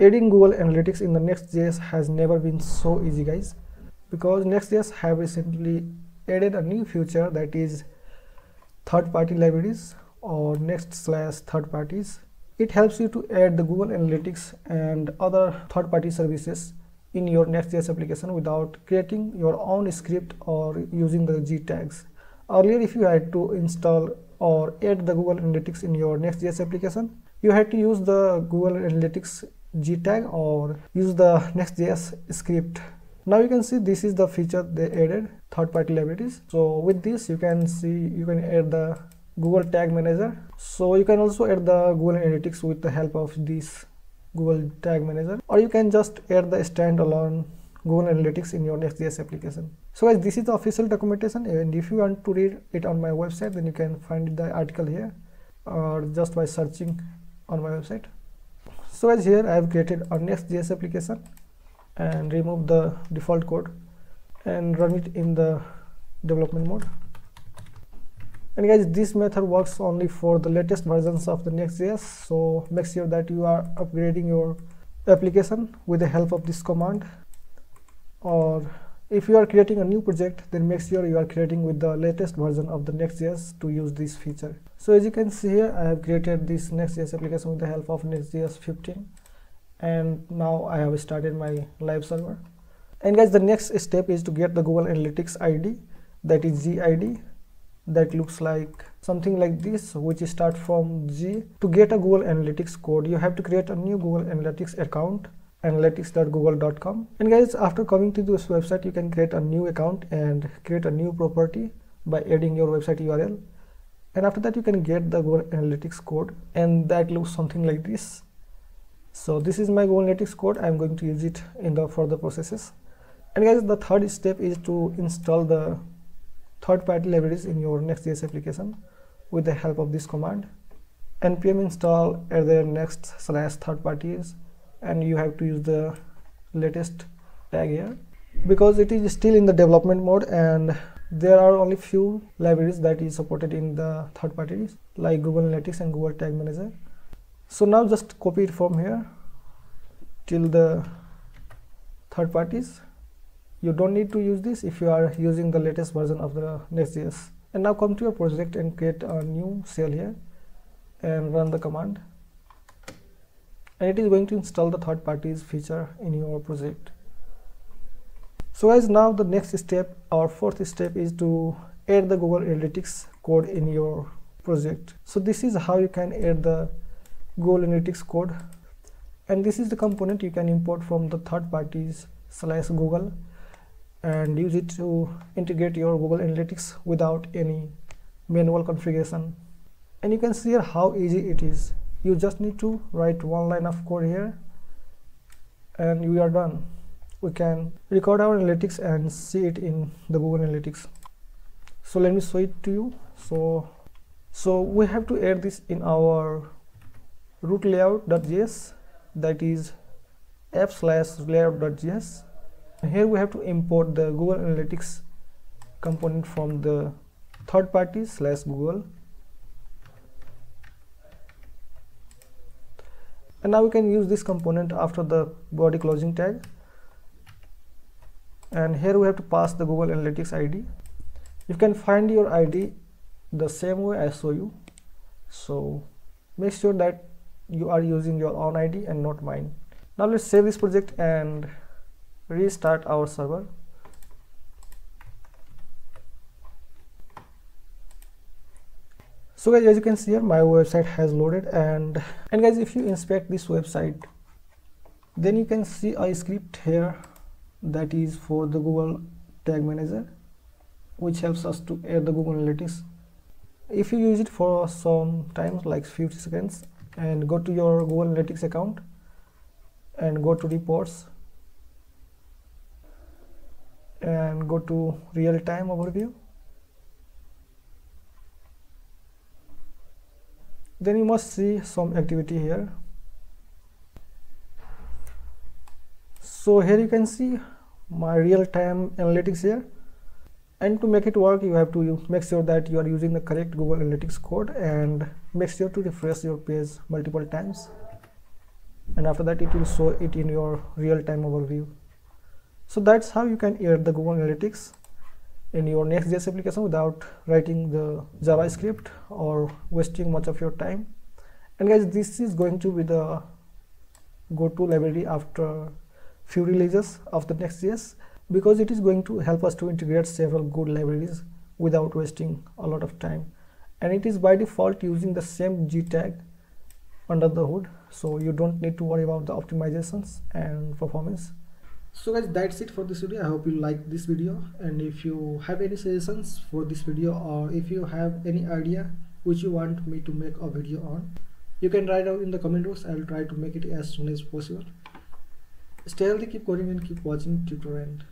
adding Google Analytics in the Next.js has never been so easy guys because Next.js have recently added a new feature that is third-party libraries or next slash third parties it helps you to add the Google Analytics and other third-party services in your Next.js application without creating your own script or using the G tags. Earlier, if you had to install or add the Google Analytics in your Next.js application, you had to use the Google Analytics G tag or use the Next.js script. Now you can see this is the feature they added third-party libraries. So with this, you can see you can add the Google Tag Manager. So you can also add the Google Analytics with the help of this Google Tag Manager or you can just add the standalone Google Analytics in your Next.js application. So guys, this is the official documentation and if you want to read it on my website then you can find the article here or just by searching on my website. So guys, here I have created a Next.js application and remove the default code and run it in the development mode. And guys this method works only for the latest versions of the next.js so make sure that you are upgrading your application with the help of this command or if you are creating a new project then make sure you are creating with the latest version of the next.js to use this feature. So as you can see here i have created this next.js application with the help of next.js 15 and now i have started my live server. And guys the next step is to get the google analytics id that is gid that looks like something like this which start from G. To get a Google Analytics code you have to create a new Google Analytics account analytics.google.com and guys after coming to this website you can create a new account and create a new property by adding your website URL and after that you can get the Google Analytics code and that looks something like this. So this is my Google Analytics code. I'm going to use it in the further processes. And guys the third step is to install the third-party libraries in your Next.js application with the help of this command. Npm install at the next slash third parties and you have to use the latest tag here. Because it is still in the development mode and there are only few libraries that is supported in the third parties like google analytics and google tag manager. So now just copy it from here till the third parties. You don't need to use this if you are using the latest version of the Next.js and now come to your project and create a new cell here and run the command and it is going to install the third parties feature in your project. So guys now the next step our fourth step is to add the google analytics code in your project. So this is how you can add the google analytics code. And this is the component you can import from the third parties slash google and use it to integrate your Google Analytics without any manual configuration. And you can see here how easy it is you just need to write one line of code here and we are done. We can record our analytics and see it in the Google Analytics. So let me show it to you. So so we have to add this in our root layout.js that is app slash layout.js here we have to import the google analytics component from the third party slash google and now we can use this component after the body closing tag. And here we have to pass the google analytics id you can find your id the same way i show you. So make sure that you are using your own id and not mine. Now let's save this project and restart our server so guys as you can see here my website has loaded and and guys if you inspect this website then you can see a script here that is for the google tag manager which helps us to add the google analytics. If you use it for some time like 50 seconds and go to your google analytics account and go to reports and go to real-time overview then you must see some activity here. So here you can see my real-time analytics here. And to make it work you have to make sure that you are using the correct google analytics code and make sure to refresh your page multiple times. And after that it will show it in your real-time overview. So that's how you can add the google analytics in your next.js application without writing the javascript or wasting much of your time. And guys this is going to be the go-to library after few releases of the next.js because it is going to help us to integrate several good libraries without wasting a lot of time. And it is by default using the same g tag under the hood. So you don't need to worry about the optimizations and performance so guys that's it for this video. I hope you like this video. And if you have any suggestions for this video or if you have any idea which you want me to make a video on you can write out in the comment box. I'll try to make it as soon as possible. Stay healthy keep coding and keep watching Tutorend